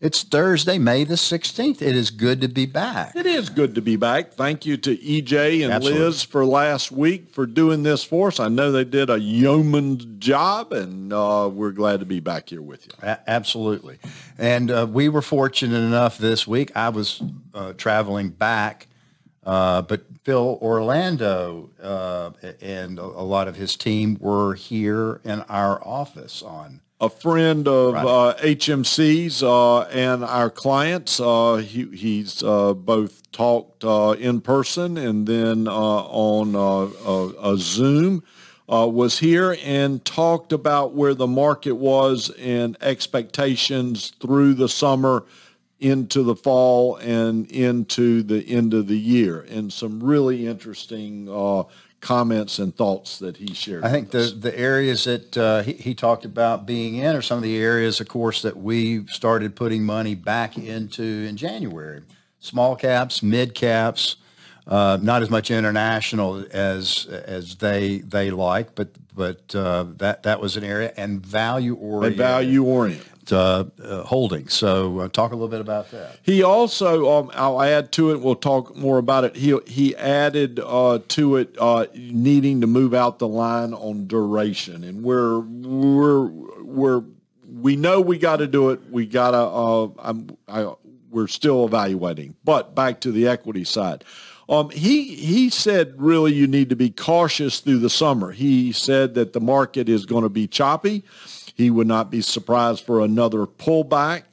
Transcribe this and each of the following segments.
It's Thursday, May the 16th. It is good to be back. It is good to be back. Thank you to EJ and Absolutely. Liz for last week for doing this for us. I know they did a yeoman's job, and uh, we're glad to be back here with you. A- absolutely. And uh, we were fortunate enough this week. I was uh, traveling back, uh, but Phil Orlando uh, and a, a lot of his team were here in our office on a friend of Right. uh, HMC's uh, and our clients. Uh, he, he's uh, both talked uh, in person and then uh, on uh, a, a Zoom. Uh, was here and talked about where the market was and expectations through the summer into the fall and into the end of the year and some really interesting uh, comments and thoughts that he shared. I think with us. the, the areas that uh, he, he talked about being in are some of the areas, of course, that we started putting money back into in January. Small caps, mid caps, uh, not as much international as as they they like, but but uh, that that was an area and value oriented value oriented. uh, uh, holding. So uh, talk a little bit about that. He also, um, I'll add to it. We'll talk more about it. He he added uh, to it uh, needing to move out the line on duration, and we're we're we're we know we got to do it. We gotta. Uh, I'm, I, we're still evaluating, but back to the equity side. Um, he he said really you need to be cautious through the summer. He said that the market is going to be choppy. He would not be surprised for another pullback.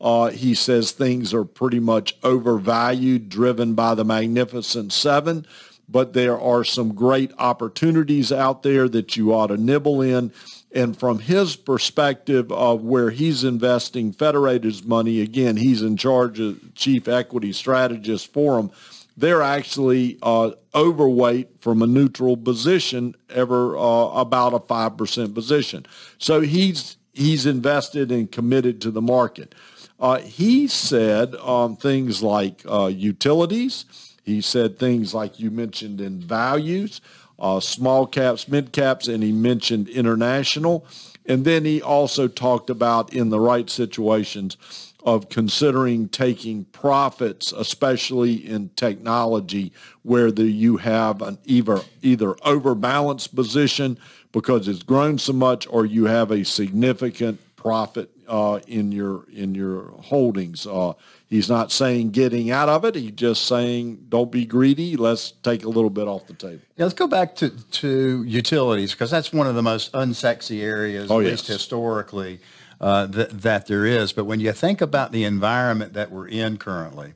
Uh, he says things are pretty much overvalued, driven by the Magnificent Seven, but there are some great opportunities out there that you ought to nibble in. And from his perspective of where he's investing Federated's money, again, he's in charge of chief equity strategist for them. They're actually uh, overweight from a neutral position, ever uh, about a five percent position. So he's he's invested and committed to the market. Uh, he said um, things like uh, utilities. He said things like you mentioned in values, uh, small caps, mid caps, and he mentioned international. And then he also talked about in the right situations of considering taking profits, especially in technology, where the, you have an either either overbalanced position because it's grown so much, or you have a significant profit uh, in your in your holdings. Uh, he's not saying getting out of it. He's just saying don't be greedy. Let's take a little bit off the table. Yeah, let's go back to, to utilities because that's one of the most unsexy areas, Oh, at yes. least historically, uh, that, that there is. But when you think about the environment that we're in currently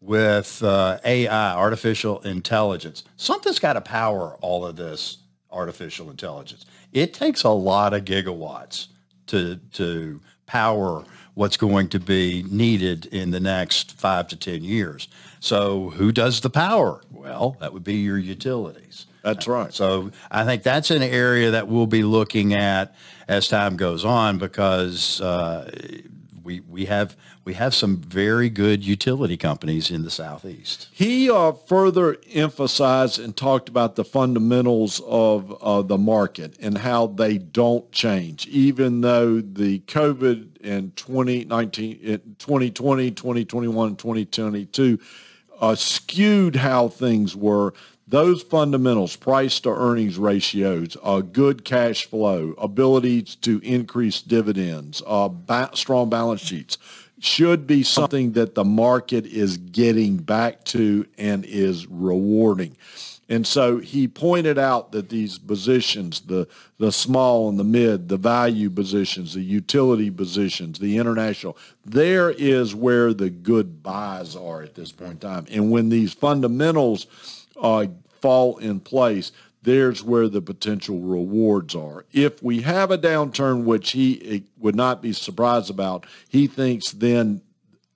with uh, AI, artificial intelligence, something's got to power all of this artificial intelligence. It takes a lot of gigawatts to, to power what's going to be needed in the next five to 10 years. So who does the power? Well, that would be your utilities. That's right. So I think that's an area that we'll be looking at as time goes on because uh, we we have we have some very good utility companies in the southeast. He uh, further emphasized and talked about the fundamentals of uh, the market and how they don't change, even though the COVID in 2019, 2020, 2021, 2022 uh, skewed how things were. Those fundamentals, price to earnings ratios, uh, good cash flow, ability to increase dividends, uh, ba- strong balance sheets, should be something that the market is getting back to and is rewarding. And so he pointed out that these positions, the, the small and the mid, the value positions, the utility positions, the international, there is where the good buys are at this point in time. And when these fundamentals uh, fall in place, there's where the potential rewards are. If we have a downturn, which he would not be surprised about, he thinks then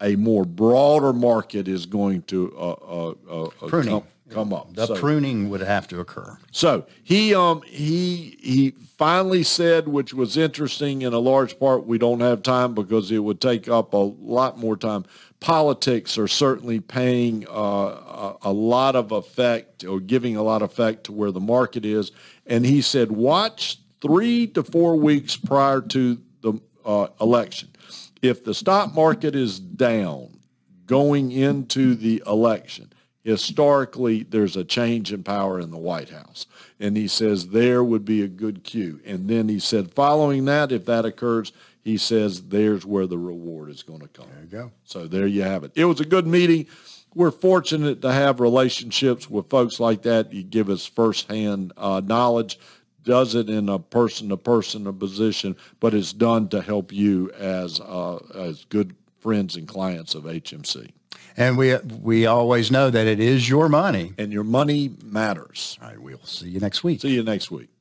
a more broader market is going to uh, uh, uh, come, come up. The So- pruning would have to occur. so he um he he finally said, which was interesting in a large part. We don't have time because it would take up a lot more time. Politics are certainly paying uh, a, a lot of effect or giving a lot of effect to where the market is. And he said, watch three to four weeks prior to the uh, election. If the stock market is down going into the election, historically there's a change in power in the White House. And he says there would be a good cue. And then he said, following that, if that occurs, he says there's where the reward is going to come. There you go. So there you have it. It was a good meeting. We're fortunate to have relationships with folks like that. You give us firsthand uh, knowledge. Does it in a person-to-person position, but it's done to help you as uh, as good friends and clients of HMC. And we we always know that it is your money. And your money matters. All right, we'll see you next week. See you next week.